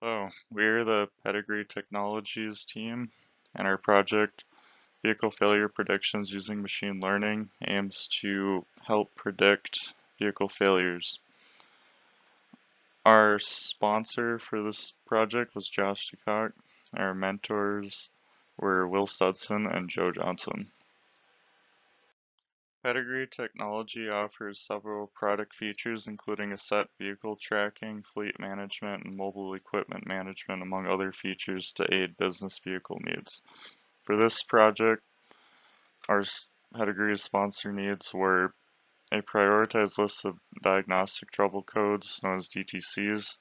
Hello, we're the Pedigree Technologies team, and our project, Vehicle Failure Predictions Using Machine Learning, aims to help predict vehicle failures. Our sponsor for this project was Josh DeCock. Our mentors were Will Studson and Joe Johnson. Pedigree Technology offers several product features including asset vehicle tracking, fleet management, and mobile equipment management among other features to aid business vehicle needs. For this project, our Pedigree's sponsor needs were a prioritized list of diagnostic trouble codes known as DTCs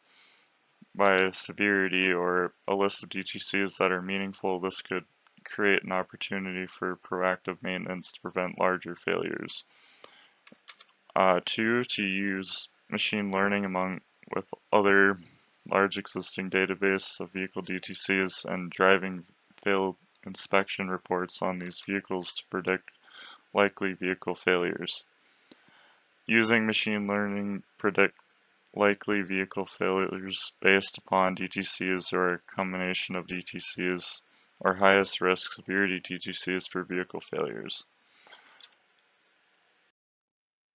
by severity or a list of DTCs that are meaningful. This could create an opportunity for proactive maintenance to prevent larger failures. Uh, two, to use machine learning among with other large existing database of vehicle DTCs and driving fail inspection reports on these vehicles to predict likely vehicle failures. Using machine learning predict likely vehicle failures based upon DTCs or a combination of DTCs or highest risk severity DTCs for vehicle failures.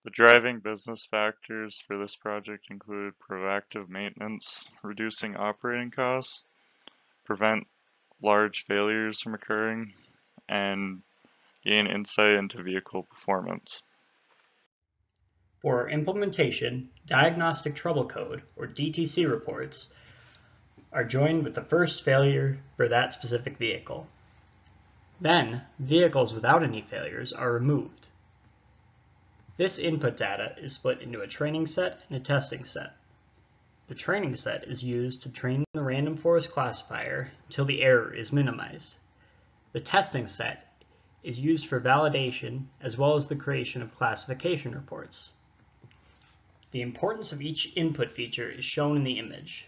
The driving business factors for this project include proactive maintenance, reducing operating costs, prevent large failures from occurring, and gain insight into vehicle performance. For implementation, Diagnostic Trouble Code, or DTC reports, are joined with the first failure for that specific vehicle. Then, vehicles without any failures are removed. This input data is split into a training set and a testing set. The training set is used to train the random forest classifier until the error is minimized. The testing set is used for validation as well as the creation of classification reports. The importance of each input feature is shown in the image.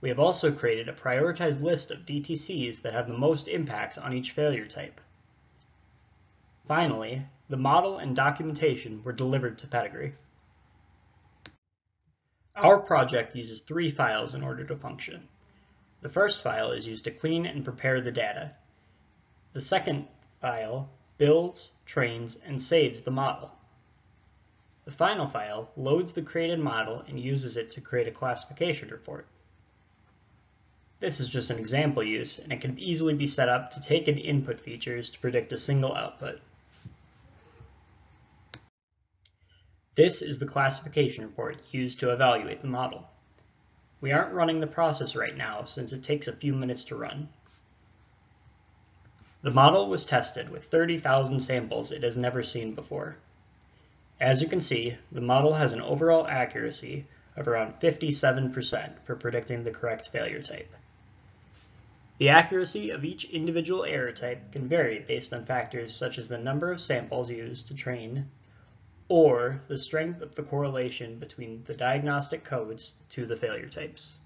We have also created a prioritized list of DTCs that have the most impact on each failure type. Finally, the model and documentation were delivered to Pedigree. Our project uses three files in order to function. The first file is used to clean and prepare the data. The second file builds, trains, and saves the model. The final file loads the created model and uses it to create a classification report. This is just an example use, and it can easily be set up to take in input features to predict a single output. This is the classification report used to evaluate the model. We aren't running the process right now since it takes a few minutes to run. The model was tested with 30,000 samples it has never seen before. As you can see, the model has an overall accuracy of around 57% for predicting the correct failure type. The accuracy of each individual error type can vary based on factors such as the number of samples used to train or the strength of the correlation between the diagnostic codes to the failure types.